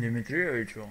Дмитриевичу